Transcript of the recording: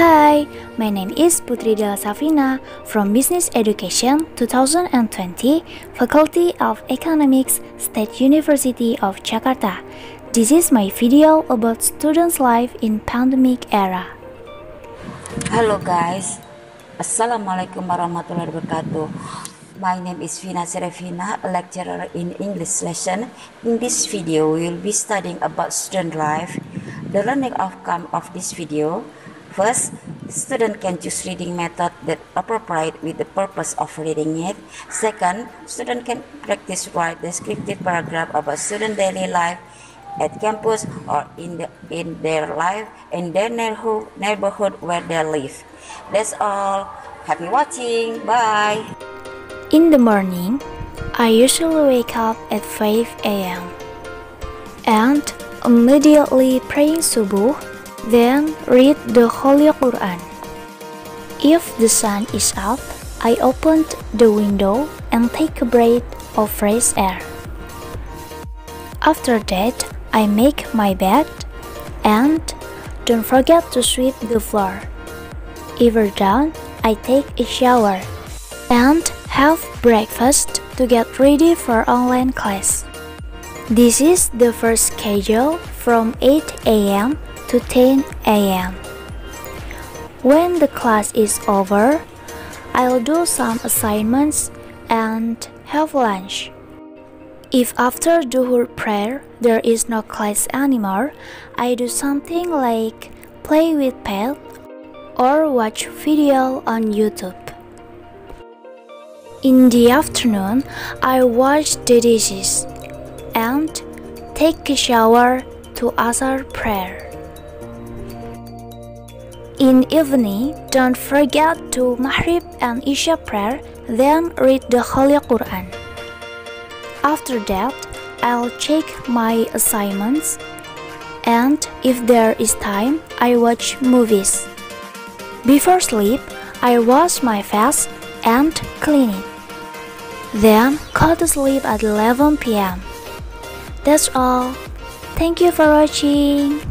Hi, my name is Putri Della Safina from Business Education 2020, Faculty of Economics, State University of Jakarta. This is my video about students' life in pandemic era. Hello guys, Assalamualaikum warahmatullahi wabarakatuh. My name is Vina Serevina, a lecturer in English lesson. In this video, we will be studying about student life. The learning outcome of this video First, student can choose reading method that appropriate with the purpose of reading it. Second, student can practice write descriptive paragraph about student daily life at campus or in, the, in their life in their neighborhood where they live. That's all. Happy watching. Bye. In the morning, I usually wake up at 5 a.m. and immediately praying subuh then read the Holy Quran. If the sun is up, I opened the window and take a breath of fresh air. After that, I make my bed and don't forget to sweep the floor. Either done, I take a shower and have breakfast to get ready for online class. This is the first schedule from 8 a.m to 10 a.m. When the class is over, I'll do some assignments and have lunch. If after Duhur prayer there is no class anymore, I do something like play with pet or watch video on YouTube. In the afternoon, I wash the dishes and take a shower to Asar prayer. In evening, don't forget to Maghrib and Isha prayer, then read the Holy Quran. After that, I'll check my assignments, and if there is time, I watch movies. Before sleep, I wash my face and clean it. Then go to sleep at 11 pm. That's all. Thank you for watching.